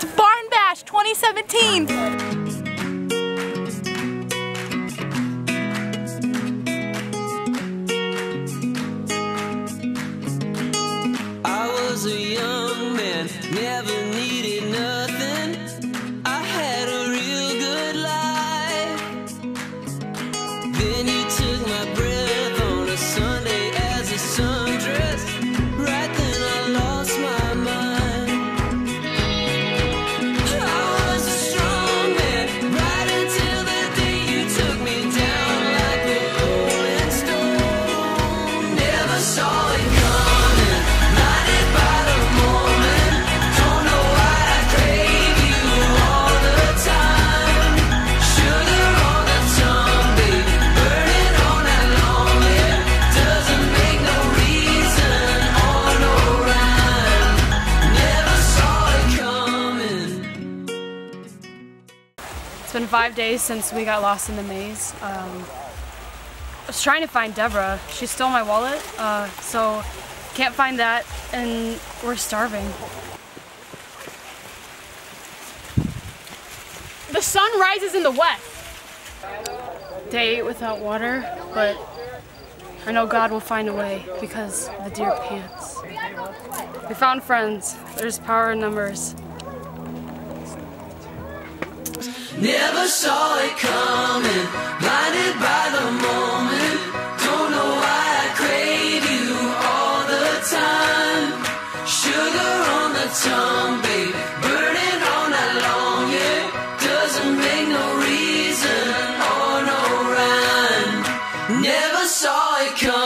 It's Barn Bash 2017. I was a young man, never needed nothing. I had a real good life. Then It's been five days since we got lost in the maze. Um, I was trying to find Deborah. She stole my wallet, uh, so can't find that, and we're starving. The sun rises in the west. Day eight without water, but I know God will find a way because the deer pants. We found friends. There's power in numbers. Never saw it coming, blinded by the moment. Don't know why I crave you all the time. Sugar on the tongue, babe, burning all night long. Yeah, doesn't make no reason or no rhyme. Never saw it coming.